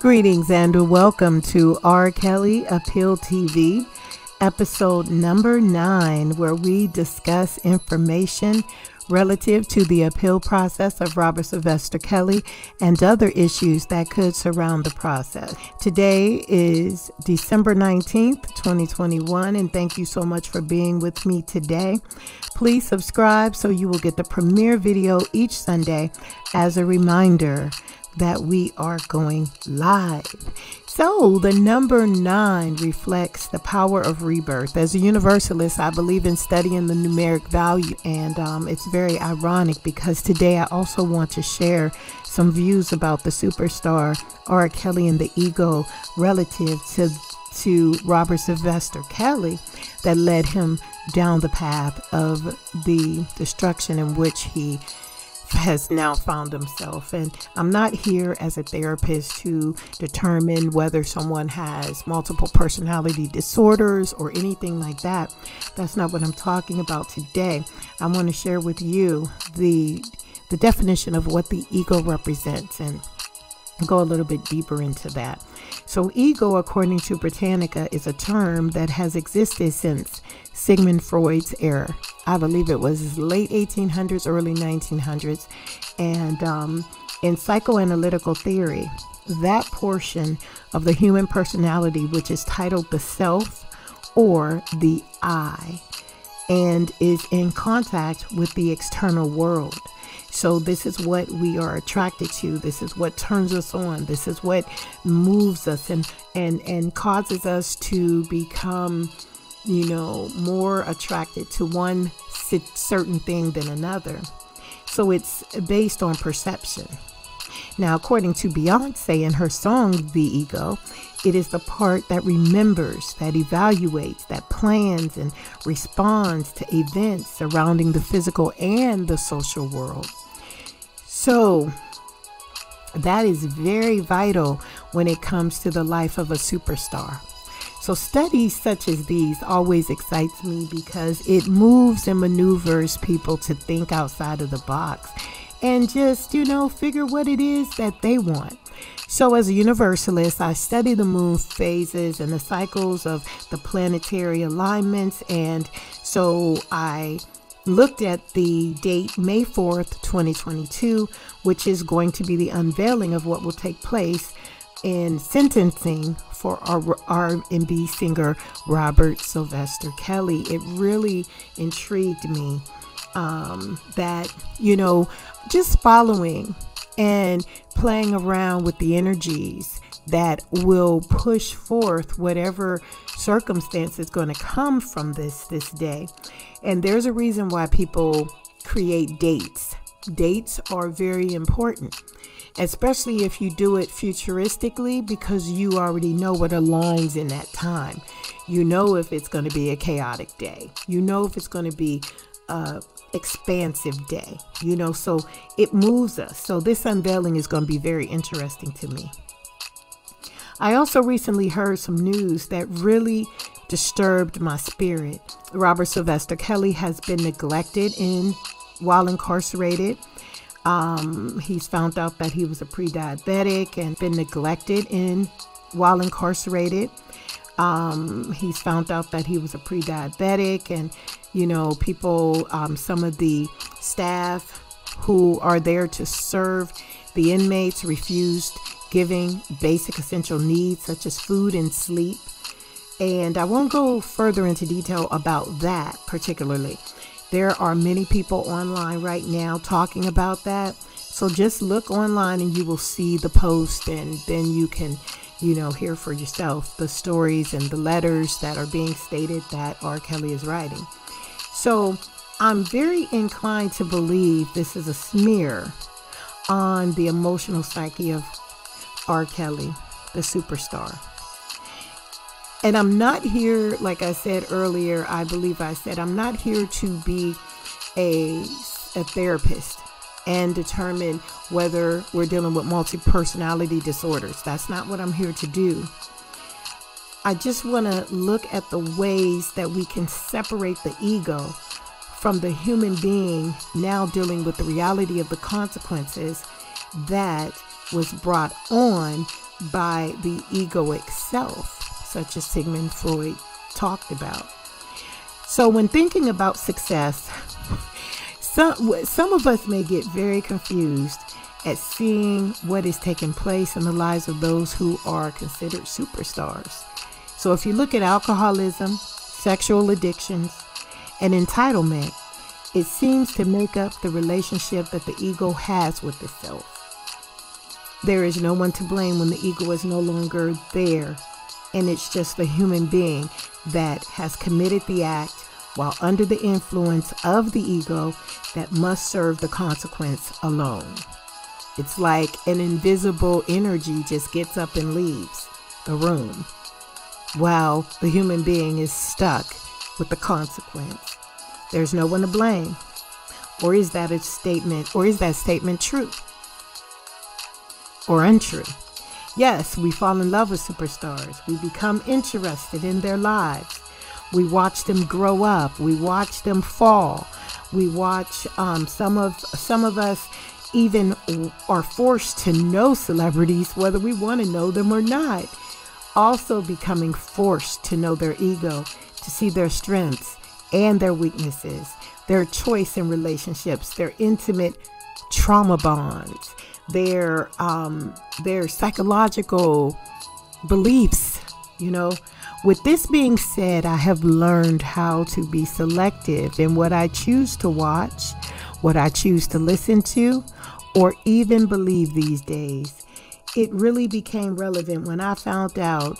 Greetings and welcome to R. Kelly Appeal TV, episode number nine, where we discuss information relative to the appeal process of Robert Sylvester Kelly and other issues that could surround the process. Today is December 19th, 2021, and thank you so much for being with me today. Please subscribe so you will get the premiere video each Sunday as a reminder that we are going live. So, the number nine reflects the power of rebirth. As a universalist, I believe in studying the numeric value, and um, it's very ironic because today I also want to share some views about the superstar R. Kelly and the ego relative to to Robert Sylvester Kelly that led him down the path of the destruction in which he has now found himself. And I'm not here as a therapist to determine whether someone has multiple personality disorders or anything like that. That's not what I'm talking about today. I want to share with you the the definition of what the ego represents and go a little bit deeper into that. So, ego, according to Britannica, is a term that has existed since Sigmund Freud's era. I believe it was late 1800s, early 1900s. And um, in psychoanalytical theory, that portion of the human personality, which is titled the self or the I, and is in contact with the external world. So, this is what we are attracted to. This is what turns us on. This is what moves us and, and, and causes us to become, you know, more attracted to one certain thing than another. So, it's based on perception. Now, according to Beyonce in her song, The Ego, it is the part that remembers, that evaluates, that plans and responds to events surrounding the physical and the social world. So, that is very vital when it comes to the life of a superstar. So studies such as these always excites me because it moves and maneuvers people to think outside of the box and just, you know, figure what it is that they want. So, as a universalist, I study the moon phases and the cycles of the planetary alignments. And so I looked at the date May 4th, 2022, which is going to be the unveiling of what will take place in sentencing for our R&B singer Robert Sylvester Kelly. It really intrigued me um, that, you know, just following and playing around with the energies that will push forth whatever circumstance is going to come from this this day. And there's a reason why people create dates. Dates are very important, especially if you do it futuristically because you already know what aligns in that time. You know if it's going to be a chaotic day. You know if it's going to be a expansive day, you know, so it moves us. So this unveiling is going to be very interesting to me. I also recently heard some news that really disturbed my spirit. Robert Sylvester Kelly has been neglected in while incarcerated. Um, he's found out that he was a pre-diabetic and been neglected in while incarcerated. Um, he's found out that he was a pre-diabetic and you know, people, um, some of the staff who are there to serve the inmates refused giving basic essential needs such as food and sleep. And I won't go further into detail about that particularly. There are many people online right now talking about that. So just look online and you will see the post, and then you can, you know, hear for yourself the stories and the letters that are being stated that R. Kelly is writing. So I'm very inclined to believe this is a smear on the emotional psyche of R. Kelly, the superstar. And I'm not here, like I said earlier, I believe I said, I'm not here to be a, a therapist and determine whether we're dealing with multi personality disorders. That's not what I'm here to do. I just want to look at the ways that we can separate the ego from the human being now dealing with the reality of the consequences that was brought on by the egoic self, such as Sigmund Freud talked about. So, when thinking about success, some, some of us may get very confused at seeing what is taking place in the lives of those who are considered superstars. So, if you look at alcoholism, sexual addictions, and entitlement, it seems to make up the relationship that the ego has with itself. There is no one to blame when the ego is no longer there, and it's just the human being that has committed the act while under the influence of the ego that must serve the consequence alone. It's like an invisible energy just gets up and leaves the room while the human being is stuck with the consequence. There's no one to blame. Or is that a statement, or is that statement true or untrue? Yes, we fall in love with superstars. We become interested in their lives. We watch them grow up. We watch them fall. We watch um, some of some of us even are forced to know celebrities whether we want to know them or not. Also becoming forced to know their ego, to see their strengths, and their weaknesses, their choice in relationships, their intimate trauma bonds, their um, their psychological beliefs. You know, with this being said, I have learned how to be selective in what I choose to watch, what I choose to listen to, or even believe these days. It really became relevant when I found out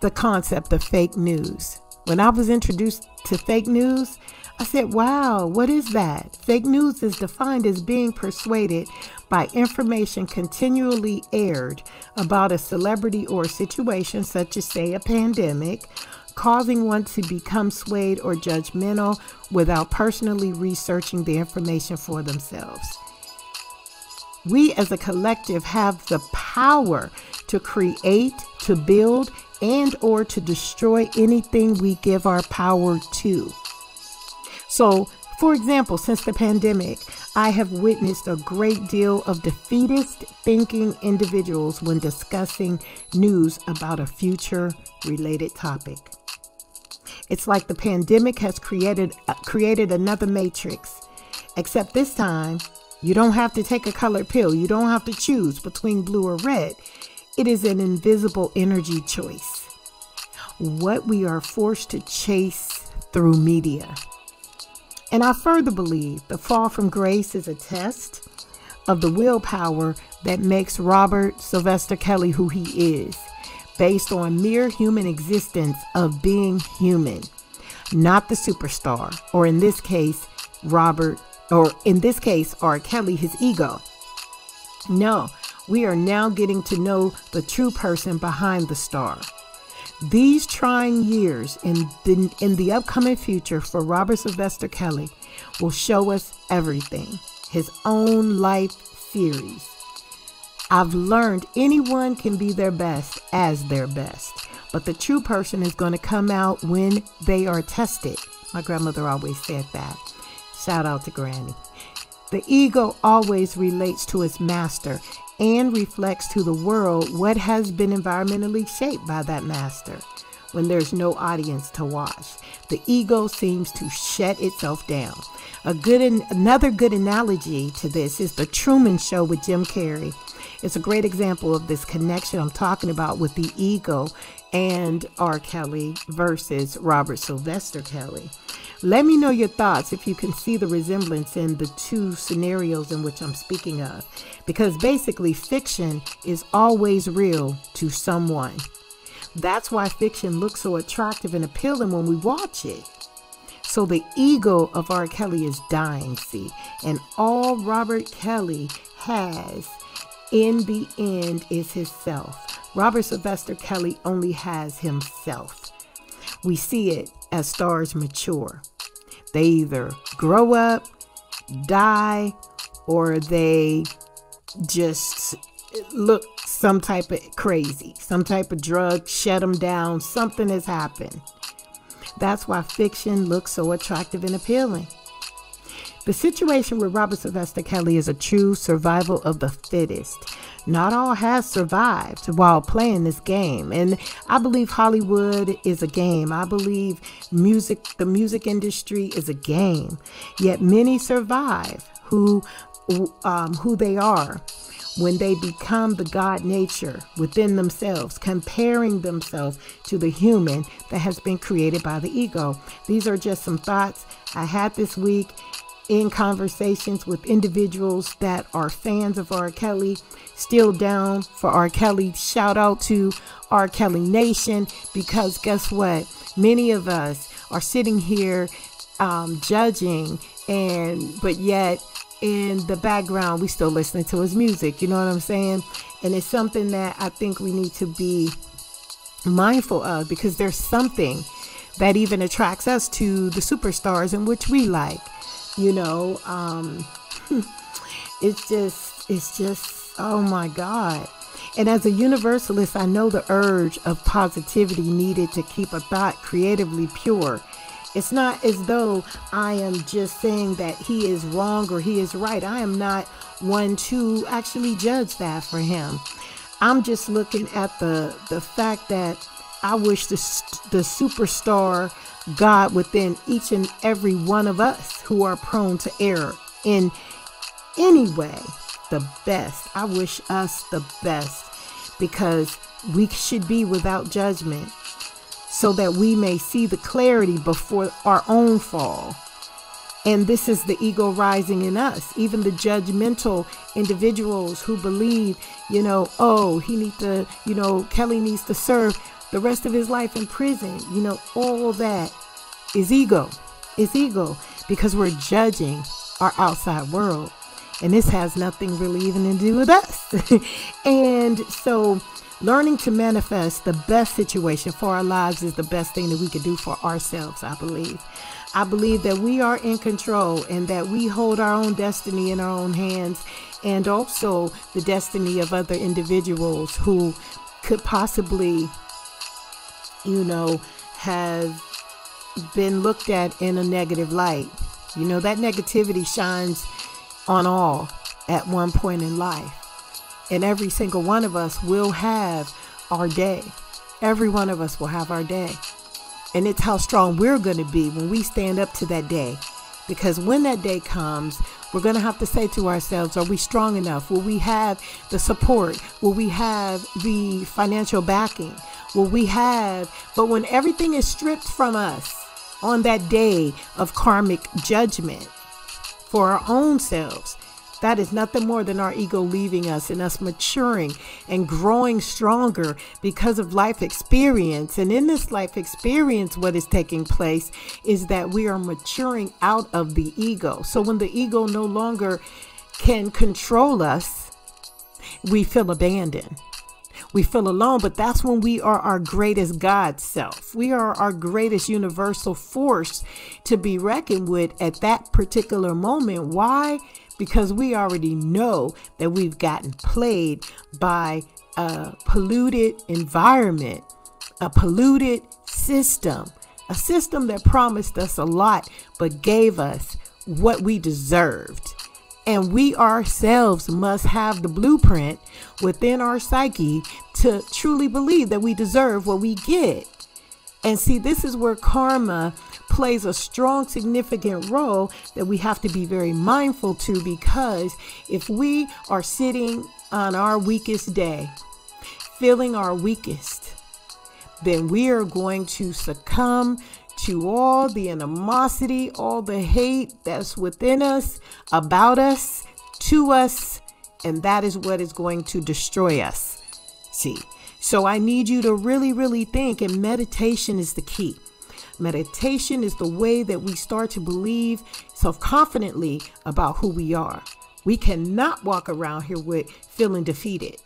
the concept of fake news. When I was introduced to fake news, I said, wow, what is that? Fake news is defined as being persuaded by information continually aired about a celebrity or situation, such as, say, a pandemic, causing one to become swayed or judgmental without personally researching the information for themselves. We as a collective have the power to create, to build, and or to destroy anything we give our power to. So, for example, since the pandemic, I have witnessed a great deal of defeatist thinking individuals when discussing news about a future related topic. It's like the pandemic has created uh, created another matrix, except this time you don't have to take a colored pill. You don't have to choose between blue or red. It is an invisible energy choice. What we are forced to chase through media. And I further believe the fall from grace is a test of the willpower that makes Robert Sylvester Kelly who he is, based on mere human existence of being human, not the superstar, or in this case, Robert, or in this case, R. Kelly, his ego. No, we are now getting to know the true person behind the star. These trying years in the, in the upcoming future for Robert Sylvester Kelly will show us everything, his own life series. I've learned anyone can be their best as their best, but the true person is going to come out when they are tested. My grandmother always said that. Shout out to Granny. The ego always relates to its master and reflects to the world what has been environmentally shaped by that master. When there's no audience to watch, the ego seems to shut itself down. A good another good analogy to this is the Truman Show with Jim Carrey. It's a great example of this connection I'm talking about with the ego and R. Kelly versus Robert Sylvester Kelly. Let me know your thoughts if you can see the resemblance in the two scenarios in which I'm speaking of. Because basically, fiction is always real to someone. That's why fiction looks so attractive and appealing when we watch it. So the ego of R. Kelly is dying, see, and all Robert Kelly has in the end is his self. Robert Sylvester Kelly only has himself. We see it as stars mature. They either grow up, die, or they just look some type of crazy, some type of drug shut them down, something has happened. That's why fiction looks so attractive and appealing. The situation with Robert Sylvester Kelly is a true survival of the fittest. Not all has survived while playing this game. And I believe Hollywood is a game. I believe music, the music industry is a game. Yet many survive who um, who they are when they become the God nature within themselves, comparing themselves to the human that has been created by the ego. These are just some thoughts I had this week in conversations with individuals that are fans of R. Kelly, still down for R. Kelly. Shout out to R. Kelly Nation because guess what? Many of us are sitting here um, judging, and but yet in the background we still listening to his music. You know what I'm saying? And it's something that I think we need to be mindful of because there's something that even attracts us to the superstars in which we like you know um it's just it's just oh my god. And as a universalist i know the urge of positivity needed to keep a thought creatively pure. It's not as though i am just saying that he is wrong or he is right. I am not one to actually judge that for him. I'm just looking at the the fact that i wish the the superstar God within each and every one of us who are prone to error in any way the best. I wish us the best because we should be without judgment so that we may see the clarity before our own fall. And this is the ego rising in us, even the judgmental individuals who believe, you know, oh, he needs to, you know, Kelly needs to serve the rest of his life in prison. You know, all that is ego. It's ego because we're judging our outside world. And this has nothing really even to do with us. and so, learning to manifest the best situation for our lives is the best thing that we could do for ourselves, I believe. I believe that we are in control and that we hold our own destiny in our own hands and also the destiny of other individuals who could possibly you know, have been looked at in a negative light. You know, that negativity shines on all at one point in life. And every single one of us will have our day. Every one of us will have our day. And it's how strong we're going to be when we stand up to that day. Because when that day comes, we're going to have to say to ourselves, are we strong enough? Will we have the support? Will we have the financial backing? Will we have? But when everything is stripped from us on that day of karmic judgment for our own selves, that is nothing more than our ego leaving us and us maturing and growing stronger because of life experience. And in this life experience, what is taking place is that we are maturing out of the ego. So when the ego no longer can control us, we feel abandoned we feel alone, but that's when we are our greatest God self. We are our greatest universal force to be reckoned with at that particular moment. Why? Because we already know that we've gotten played by a polluted environment, a polluted system, a system that promised us a lot but gave us what we deserved. And we ourselves must have the blueprint within our psyche to truly believe that we deserve what we get. And see, this is where karma plays a strong, significant role that we have to be very mindful to because if we are sitting on our weakest day, feeling our weakest, then we are going to succumb to all the animosity, all the hate that's within us, about us, to us, and that is what is going to destroy us. See, so I need you to really, really think, and meditation is the key. Meditation is the way that we start to believe self confidently about who we are. We cannot walk around here with feeling defeated.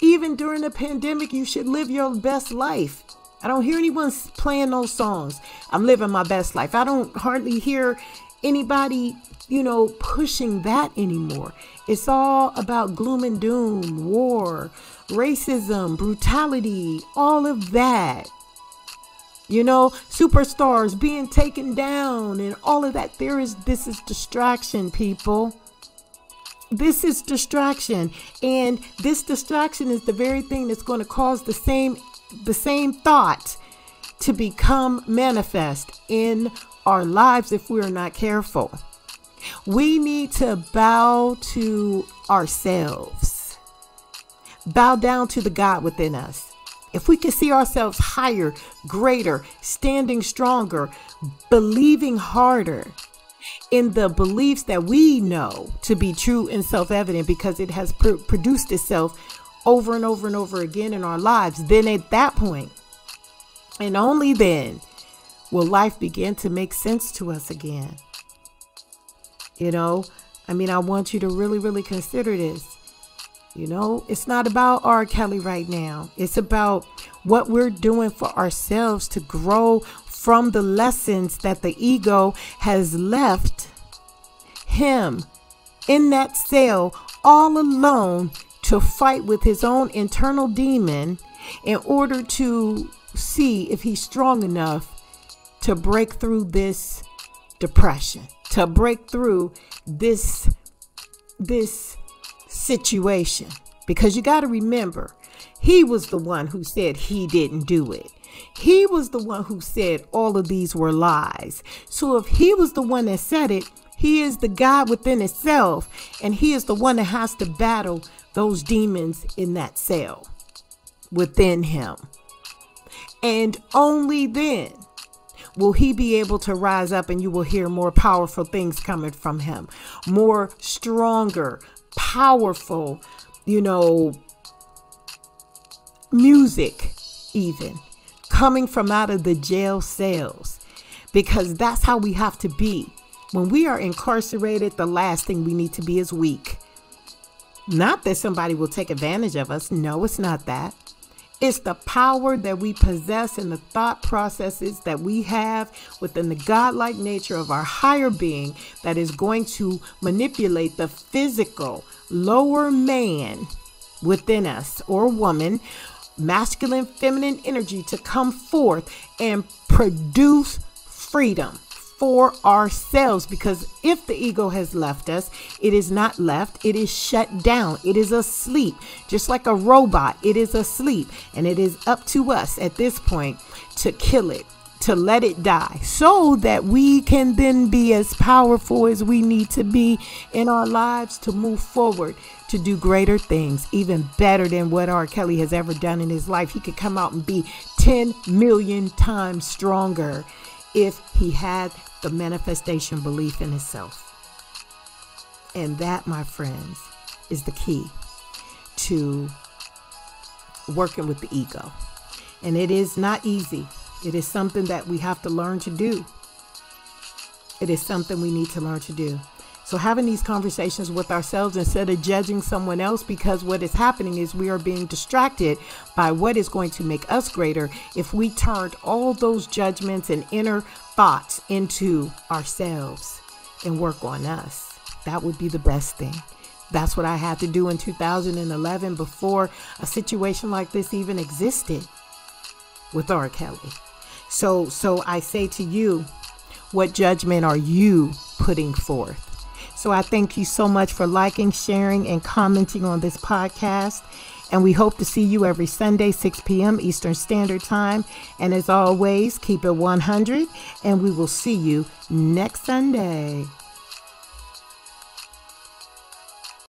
Even during a pandemic, you should live your best life. I don't hear anyone playing those songs. I'm living my best life. I don't hardly hear anybody, you know, pushing that anymore. It's all about gloom and doom, war, racism, brutality, all of that. you know, superstars being taken down and all of that. There is, this is distraction, people. This is distraction. And this distraction is the very thing that's going to cause the same, the same thought to become manifest in our lives if we are not careful. We need to bow to ourselves, bow down to the God within us. If we can see ourselves higher, greater, standing stronger, believing harder in the beliefs that we know to be true and self evident because it has pr- produced itself over and over and over again in our lives, then at that point, and only then, will life begin to make sense to us again. You know, I mean, I want you to really, really consider this. You know, it's not about R. Kelly right now. It's about what we're doing for ourselves to grow from the lessons that the ego has left him in that cell all alone to fight with his own internal demon in order to see if he's strong enough to break through this depression, to break through this this situation because you got to remember, he was the one who said he didn't do it. He was the one who said all of these were lies. So if he was the one that said it, he is the God within itself, and he is the one that has to battle those demons in that cell within him. And only then will he be able to rise up and you will hear more powerful things coming from him, more stronger, powerful, you know, music, even coming from out of the jail cells, because that's how we have to be. When we are incarcerated, the last thing we need to be is weak. Not that somebody will take advantage of us. No, it's not that. It's the power that we possess and the thought processes that we have within the godlike nature of our higher being that is going to manipulate the physical lower man within us or woman, masculine, feminine energy to come forth and produce freedom for ourselves because if the ego has left us, it is not left, it is shut down, it is asleep. Just like a robot, it is asleep, and it is up to us at this point to kill it. To let it die so that we can then be as powerful as we need to be in our lives to move forward, to do greater things, even better than what R. Kelly has ever done in his life. He could come out and be 10 million times stronger if he had the manifestation belief in himself. And that, my friends, is the key to working with the ego. And it is not easy. It is something that we have to learn to do. It is something we need to learn to do. So, having these conversations with ourselves instead of judging someone else, because what is happening is we are being distracted by what is going to make us greater if we turned all those judgments and inner thoughts into ourselves and work on us. That would be the best thing. That's what I had to do in 2011 before a situation like this even existed with R. Kelly. So, so I say to you, what judgment are you putting forth? So I thank you so much for liking, sharing, and commenting on this podcast. And we hope to see you every Sunday, 6 p.m. Eastern Standard Time. And as always, keep it 100, and we will see you next Sunday.